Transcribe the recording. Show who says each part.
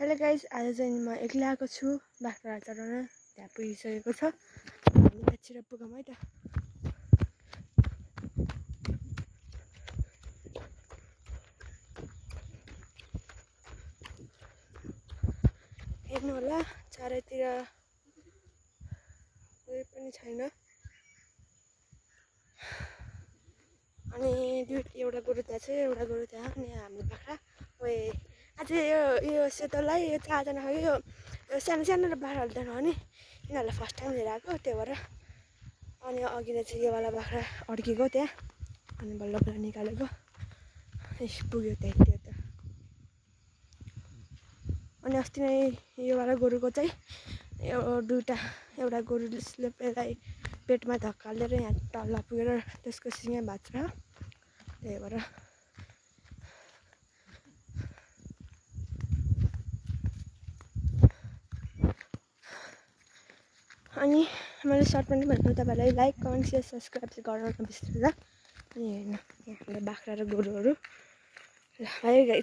Speaker 1: Hello guys आज चाहिँ म एक्लै आएको छु बाख्रा चढाउन त्यहाँ पुगिसकेको छ। एकछिन पुगौँ है त। हेर्नु होला चारैतिर कोही पनि छैन। अनि दुई एउटा गोरु त्यहाँ छ एउटा गोरु त्यहाँ अनि हाम्रो बाख्रा। अझै यो यो सेतोलाई यो चारजना यो सानो सानो बाख्राहरू त हो नि यिनीहरूलाई फर्स्ट टाइम लिएर आएको त्यही भएर। अनि अघि नै चाहिँ योवाला बाख्रा अड्केको त्यहाँ। अनि बल्ल बल्ल निकालेको। पुग्यो त्यहाँ त्यो त। अनि अस्ति नै योवाला गोरुको चाहिँ यो दुइटा एउटा गोरुले यसलाई पेटमा धक्का हालेर यहाँ तल्ला पुगेर त्यसको सिँगै भाँच्छ त्यही भएर अनि मैले सर्ट पनि भन्नु तपाईँलाई लाइक कमेन्ट सेयर सब्सक्राइब चाहिँ गराउन नबिर्सिनु ल। अनि हेर्नु यहाँ हाम्रो बाख्रा र गोरुहरू। ल है